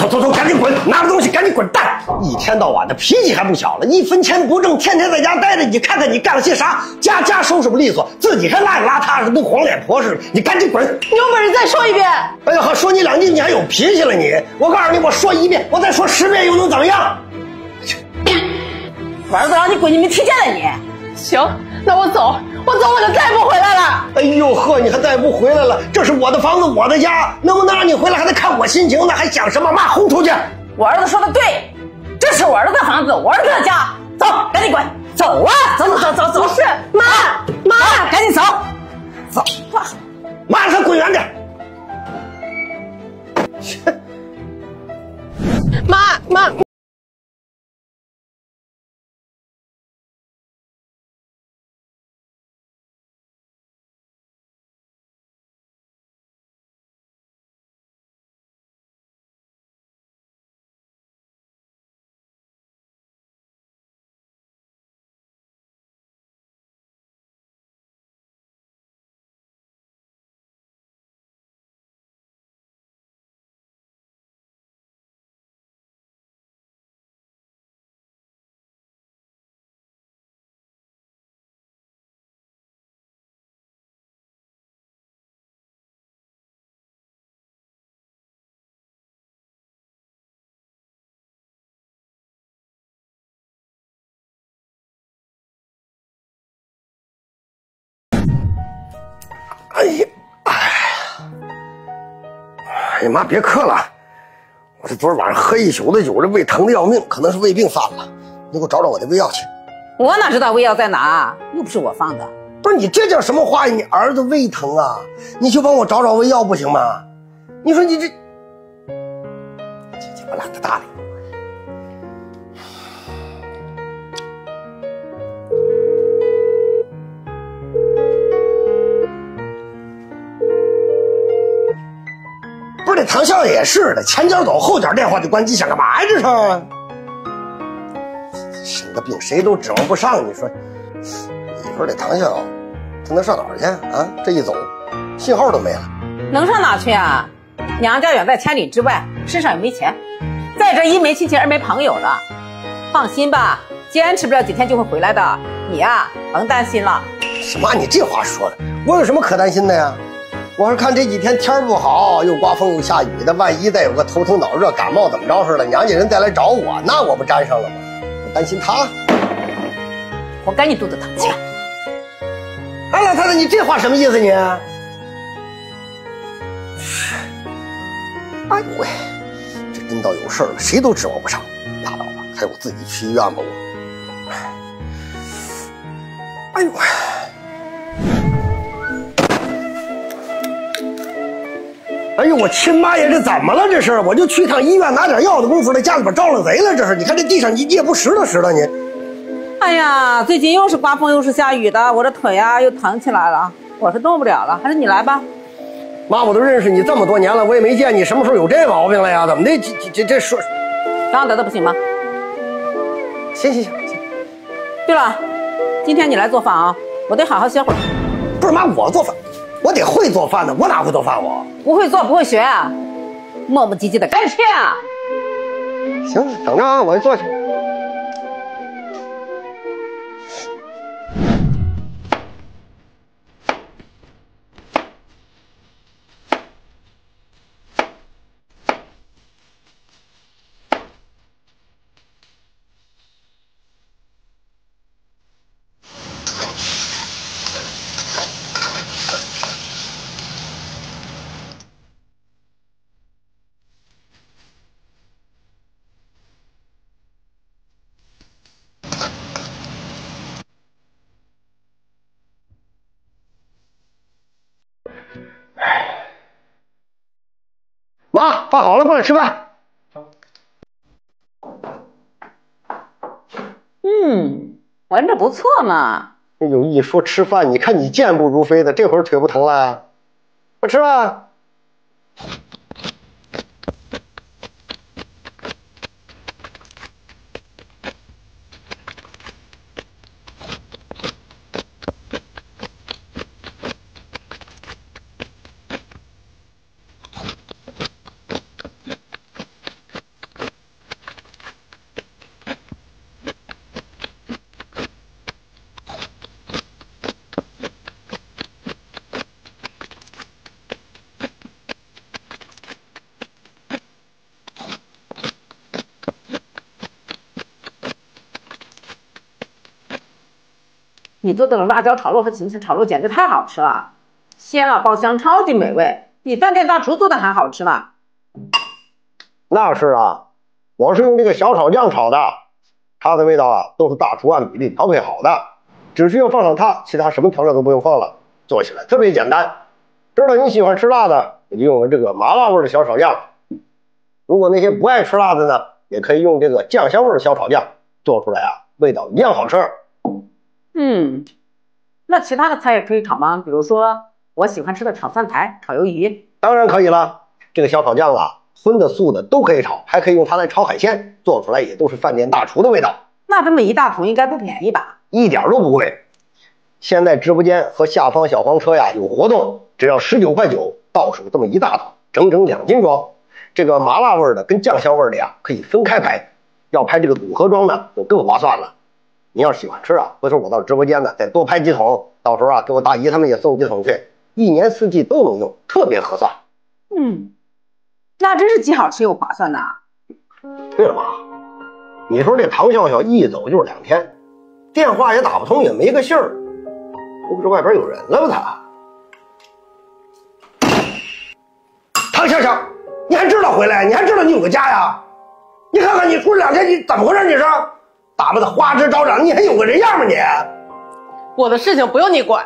走走走，赶紧滚！拿着东西赶紧滚蛋！一天到晚的脾气还不小了，一分钱不挣，天天在家待着。你看看你干了些啥？家家收拾不利索，自己还邋里邋遢的，跟黄脸婆似的。你赶紧滚！你有本事再说一遍！哎呀，说你两句你还有脾气了你？我告诉你，我说一遍，我再说十遍又能怎么样？我儿子让你滚，你没听见了你？行，那我走，我走我就再不回来了。哎呦呵，你还再不回来了？这是我的房子，我的家，能不能让你回来还得看我心情呢？还想什么？妈，轰出去！我儿子说的对，这是我儿子的房子，我儿子的家，走，赶紧滚，走啊，走走走走走。不是，妈妈，赶紧走，走，妈，让他滚远点。妈妈。哎呀，哎呀，哎呀妈，别磕了！我这昨儿晚上喝一宿的酒，这胃疼的要命，可能是胃病犯了。你给我找找我的胃药去。我哪知道胃药在哪？又不是我放的。不是你这叫什么话呀？你儿子胃疼啊，你去帮我找找胃药不行吗？你说你这，这鸡巴懒得搭理。这唐笑也是的，前脚走后脚电话就关机，想干嘛呀？这是，生个病谁都指望不上。你说，你说这唐笑，他能上哪儿去啊？这一走，信号都没了，能上哪去啊？娘家远在千里之外，身上也没钱，再者一没亲戚二没朋友的。放心吧，坚持不了几天就会回来的。你呀，甭担心了。什么？你这话说的，我有什么可担心的呀？我是看这几天天不好，又刮风又下雨的，万一再有个头疼脑热、感冒怎么着似的，娘家人再来找我，那我不沾上了吗？我担心他，活该你肚子疼去。哎，老太太，你这话什么意思你？哎呦喂，这真到有事了，谁都指望不上，拉倒吧，还我自己去医院吧我。哎呦喂！哎呦，我亲妈呀，这怎么了？这是，我就去趟医院拿点药的功夫，在家里边招了贼了。这是，你看这地上你你也不拾掇拾掇你。哎呀，最近又是刮风又是下雨的，我这腿呀又疼起来了，我是动不了了，还是你来吧。妈，我都认识你这么多年了，我也没见你什么时候有这毛病了呀？怎么的？这这这这说，刚得的不行吗？行行行行。对了，今天你来做饭啊，我得好好歇会儿。不是妈，我做饭。我得会做饭呢，我哪会做饭？我不会做，不会学啊，磨磨唧唧的，赶紧去啊！行，等着啊，我去做去。妈，饭好了，过来吃饭。嗯，闻着不错嘛。哎呦，一说吃饭，你看你健步如飞的，这会儿腿不疼了？不吃吧？你做的辣椒炒肉和芹菜炒肉简直太好吃了，鲜辣爆香，超级美味，比饭店大厨做的还好吃呢。那是啊，我是用这个小炒酱炒的，它的味道啊都是大厨按比例调配好的，只需要放上它，其他什么调料都不用放了，做起来特别简单。知道你喜欢吃辣的，也就用了这个麻辣味的小炒酱。如果那些不爱吃辣的呢，也可以用这个酱香味的小炒酱，做出来啊，味道一样好吃。嗯，那其他的菜也可以炒吗？比如说我喜欢吃的炒蒜苔、炒鱿鱼。当然可以了，这个小炒酱啊，荤的素的都可以炒，还可以用它来炒海鲜，做出来也都是饭店大厨的味道。那这么一大桶应该不便宜吧？一点都不贵。现在直播间和下方小黄车呀有活动，只要十九块九，到手这么一大桶，整整两斤装。这个麻辣味的跟酱香味的呀，可以分开拍，要拍这个组合装呢，就更划算了。你要是喜欢吃啊，回头我到直播间呢再多拍几桶，到时候啊给我大姨他们也送几桶去，一年四季都能用，特别合算。嗯，那真是既好吃又划算呐。对了妈，你说这唐笑笑一走就是两天，电话也打不通，也没个信儿，不是外边有人了吧？他，唐笑笑，你还知道回来？你还知道你有个家呀？你看看你出去两天，你怎么回事？你是打扮的花枝招展，你还有个人样吗你？我的事情不用你管。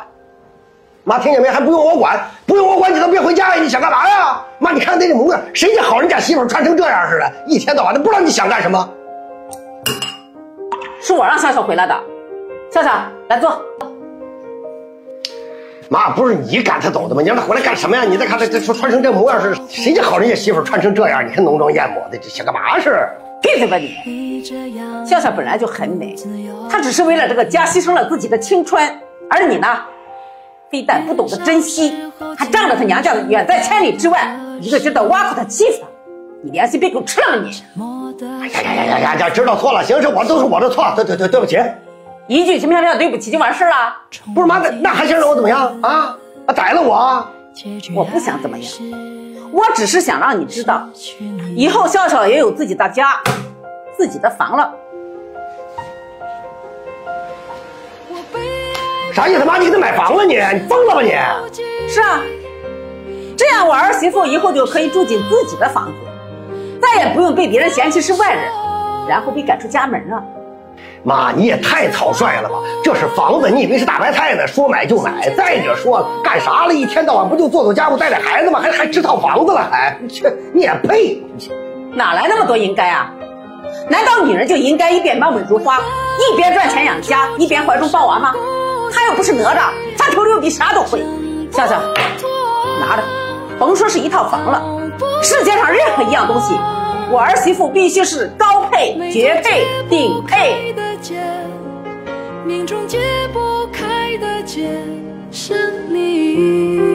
妈，听见没？还不用我管，不用我管，你都别回家呀！你想干嘛呀？妈，你看那这模样，谁家好人家媳妇穿成这样似的，一天到晚的，不知道你想干什么。是我让笑笑回来的，笑笑来坐。妈，不是你赶他走的吗？你让他回来干什么呀？你再看他这穿穿成这模样是，谁家好人家媳妇穿成这样？你还浓妆艳抹的，这想干嘛是？闭嘴吧你！笑笑本来就很美，她只是为了这个家牺牲了自己的青春，而你呢，非但不懂得珍惜，还仗着她娘家远在千里之外，一个劲的挖苦她欺负她，你良心别给我吃了你！哎呀呀呀呀呀呀！知道错了，行，这我都是我的错，对对对，对不起。一句轻飘飘的对不起就完事了？不是妈，那那还想让我怎么样啊？啊，宰了我？我不想怎么样，我只是想让你知道，以后笑笑也有自己的家，自己的房了。啥意思？妈，你给他买房了你？你疯了吧你？是啊，这样我儿媳妇以后就可以住进自己的房子，再也不用被别人嫌弃是外人，然后被赶出家门了。妈，你也太草率了吧！这是房子，你以为是大白菜呢？说买就买。再者说了，干啥了？一天到晚不就做做家务、带带孩子吗？还还支套房子了？还，切，你也配？哪来那么多应该啊？难道女人就应该一边貌美如花，一边赚钱养家，一边怀中抱娃吗？她又不是哪吒，三头六臂啥都会。笑笑，拿着，甭说是一套房了，世界上任何一样东西，我儿媳妇必须是高配、绝配、顶配。命中解不开的结是你。